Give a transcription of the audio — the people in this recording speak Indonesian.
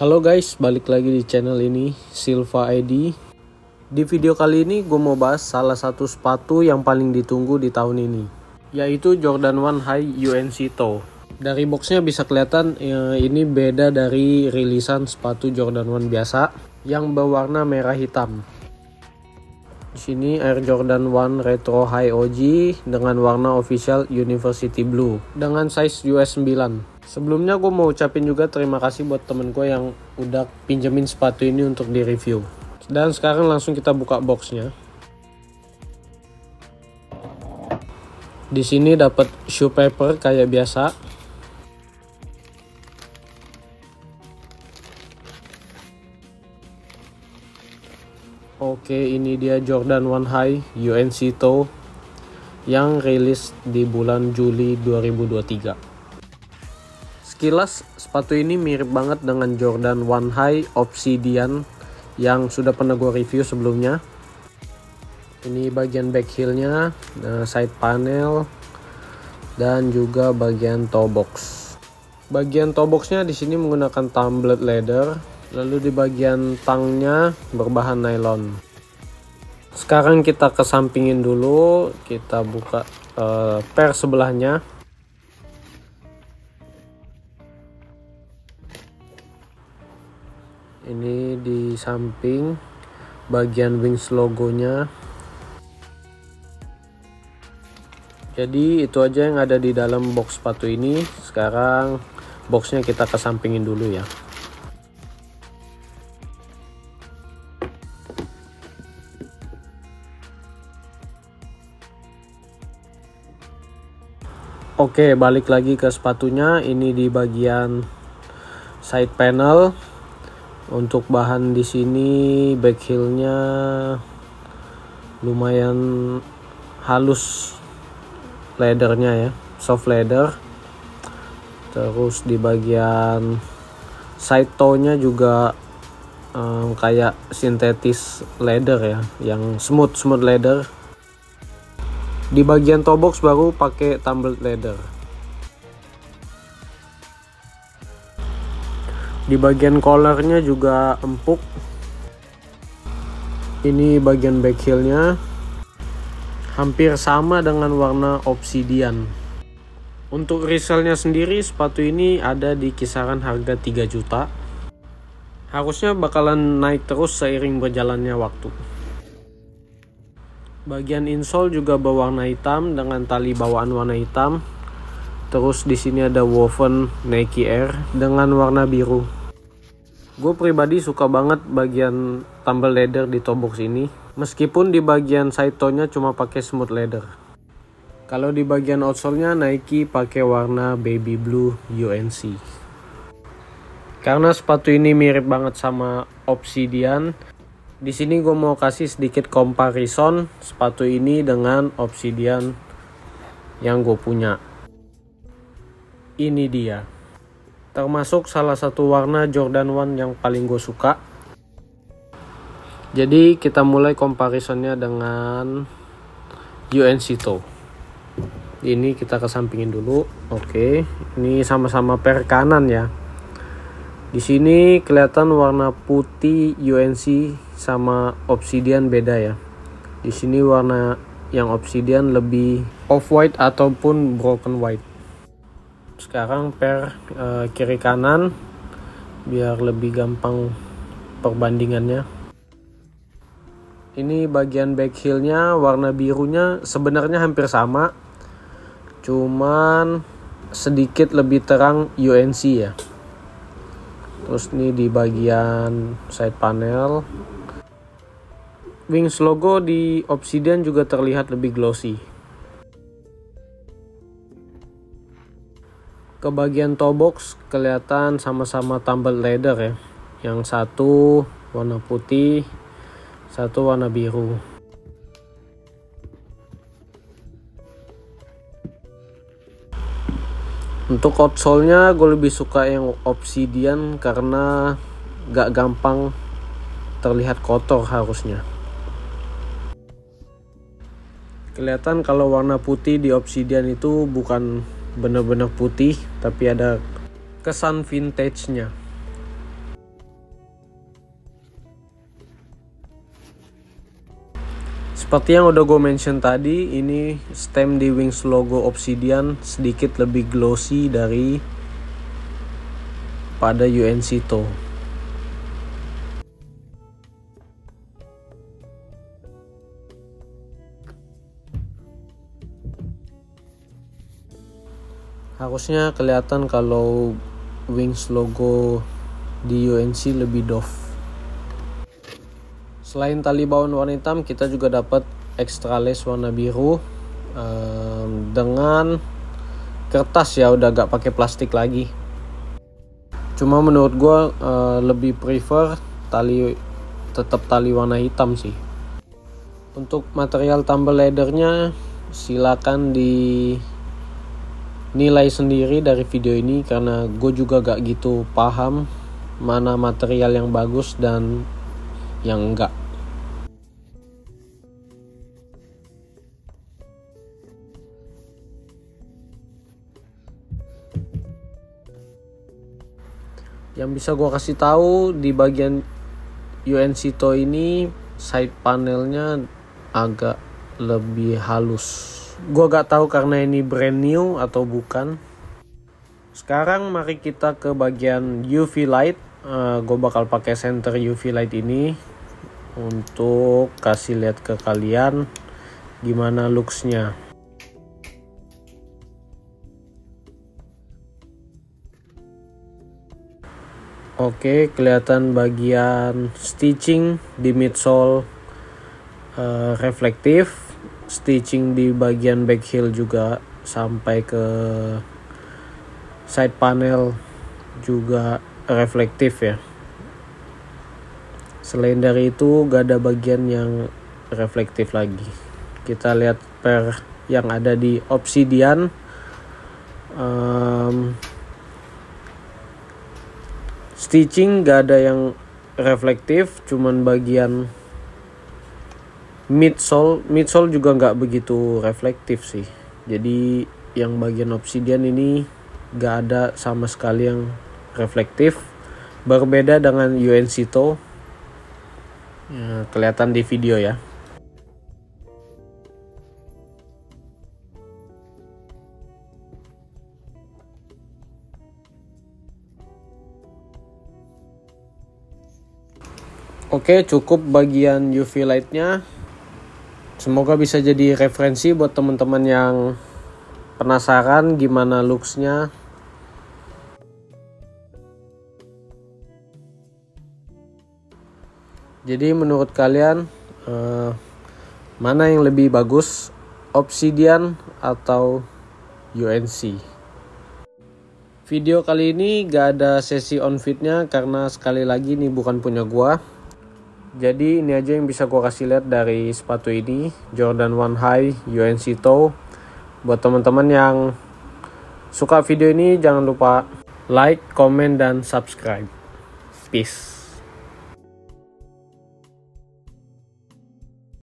Halo guys, balik lagi di channel ini Silva ID. Di video kali ini gue mau bahas salah satu sepatu yang paling ditunggu di tahun ini, yaitu Jordan 1 High UNC Toe. Dari boxnya bisa kelihatan eh, ini beda dari rilisan sepatu Jordan 1 biasa yang berwarna merah hitam. Di sini Air Jordan 1 Retro High OG dengan warna official University Blue dengan size US 9. Sebelumnya gue mau ucapin juga terima kasih buat temen gue yang udah pinjemin sepatu ini untuk di review. Dan sekarang langsung kita buka boxnya. Di sini dapat shoe paper kayak biasa. Oke, ini dia Jordan 1 High UNC Toe yang rilis di bulan Juli 2023. Sekilas sepatu ini mirip banget dengan Jordan 1 High Obsidian yang sudah pernah gue review sebelumnya. Ini bagian back heelnya, nah, side panel, dan juga bagian toe box. Bagian toe boxnya di sini menggunakan tumbler leather, lalu di bagian tangnya berbahan nylon. Sekarang kita kesampingin dulu, kita buka uh, per sebelahnya. ini di samping bagian wings logonya jadi itu aja yang ada di dalam box sepatu ini sekarang boxnya kita kesampingin dulu ya Oke balik lagi ke sepatunya. Ini di bagian side panel. Untuk bahan di sini back heelnya lumayan halus leathernya ya soft leather. Terus di bagian side toe nya juga um, kayak sintetis leather ya yang smooth smooth leather di bagian toe box baru pakai tumbled leather di bagian collarnya juga empuk. Ini bagian back heelnya. Hampir sama dengan warna obsidian. Untuk resellnya sendiri sepatu ini ada di kisaran harga 3 juta. Harusnya bakalan naik terus seiring berjalannya waktu Bagian insole juga berwarna hitam dengan tali bawaan warna hitam. Terus di sini ada woven Nike Air dengan warna biru. Gue pribadi suka banget bagian tumble leather di toe box ini. Meskipun di bagian side toe-nya cuma pakai smooth leather. Kalau di bagian outsole-nya Nike pakai warna baby blue UNC. Karena sepatu ini mirip banget sama Obsidian, di sini gue mau kasih sedikit comparison sepatu ini dengan Obsidian yang gue punya. Ini dia. Termasuk salah satu warna Jordan 1 yang paling gue suka. Jadi kita mulai comparisonnya dengan UNC Toe. Ini kita kesampingin dulu. Oke, ini sama-sama per kanan ya. Di sini kelihatan warna putih UNC sama obsidian beda ya. Di sini warna yang obsidian lebih off white ataupun broken white. Sekarang per uh, kiri kanan biar lebih gampang perbandingannya. Ini bagian back heelnya warna birunya sebenarnya hampir sama, cuman sedikit lebih terang UNC ya. Terus ini di bagian side panel wings logo di Obsidian juga terlihat lebih glossy. Ke bagian toe box kelihatan sama-sama tumbled leather ya. Yang satu warna putih, satu warna biru. Untuk outsole-nya gue lebih suka yang Obsidian karena gak gampang terlihat kotor harusnya. kelihatan kalau warna putih di obsidian itu bukan benar-benar putih tapi ada kesan vintage-nya Seperti yang udah gue mention tadi, ini stem di wings logo Obsidian sedikit lebih glossy dari pada UNC Toe. Harusnya kelihatan kalau wings logo di UNC lebih doff. Selain tali bawaan warna hitam, kita juga dapat extra lace warna biru um, dengan kertas ya, udah gak pakai plastik lagi. Cuma menurut gue uh, lebih prefer tali tetap tali warna hitam sih. Untuk material tumble leathernya silakan di nilai sendiri dari video ini karena gue juga gak gitu paham mana material yang bagus dan yang enggak. Yang bisa gue kasih tahu di bagian UNC To ini side panelnya agak lebih halus. Gue gak tahu karena ini brand new atau bukan. Sekarang mari kita ke bagian UV light. Uh, gue bakal pakai center UV light ini untuk kasih lihat ke kalian gimana looksnya. Oke, kelihatan bagian stitching di midsole uh, reflektif, stitching di bagian back heel juga sampai ke side panel juga reflektif ya. Selain dari itu, gak ada bagian yang reflektif lagi. Kita lihat per yang ada di obsidian. Um, stitching gak ada yang reflektif cuman bagian midsole. Midsole juga nggak begitu reflektif sih. Jadi yang bagian obsidian ini gak ada sama sekali yang reflektif. Berbeda dengan UNC Toe ya, kelihatan di video ya Oke, cukup bagian UV lightnya. Semoga bisa jadi referensi buat teman-teman yang penasaran gimana looksnya. Jadi menurut kalian eh, mana yang lebih bagus, Obsidian atau UNC? Video kali ini gak ada sesi on fitnya karena sekali lagi ini bukan punya gua jadi ini aja yang bisa gue kasih lihat dari sepatu ini. Jordan One High UNC Toe buat teman-teman yang suka video ini jangan lupa like, comment dan subscribe. Peace